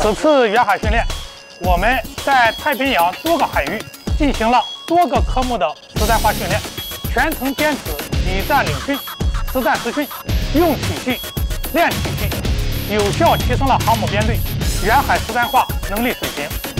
此次远海训练我们在太平洋多个海域进行了多个科目的实战化训练全程坚持以战领训实战实训用体系练体系有效提升了航母编队远海实战化能力水平。